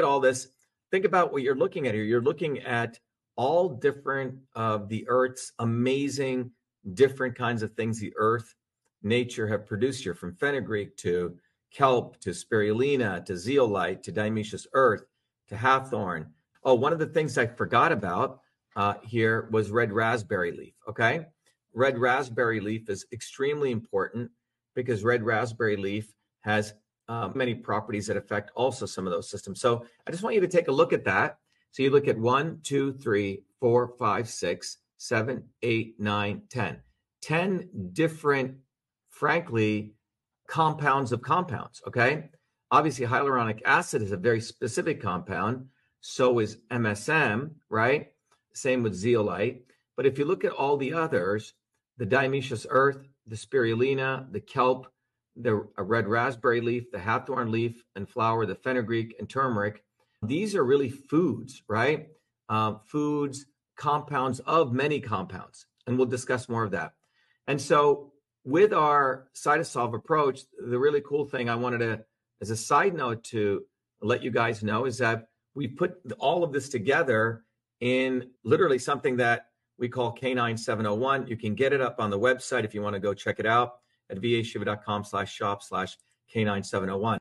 at all this, think about what you're looking at here. You're looking at all different of the earth's amazing different kinds of things the earth nature have produced here from fenugreek to kelp to spirulina to zeolite to diatomaceous earth to hawthorn oh one of the things i forgot about uh, here was red raspberry leaf okay red raspberry leaf is extremely important because red raspberry leaf has uh, many properties that affect also some of those systems. So I just want you to take a look at that. So you look at one, two, three, four, five, six, seven, eight, nine, ten. Ten different, frankly, compounds of compounds. Okay. Obviously, hyaluronic acid is a very specific compound. So is MSM, right? Same with zeolite. But if you look at all the others, the diatomaceous earth, the spirulina, the kelp, the red raspberry leaf, the hawthorn leaf and flower, the fenugreek and turmeric. These are really foods, right? Uh, foods, compounds of many compounds. And we'll discuss more of that. And so, with our CytoSolve approach, the really cool thing I wanted to, as a side note, to let you guys know is that we put all of this together in literally something that we call K9 701. You can get it up on the website if you want to go check it out at vashiva.com slash shop slash K9701.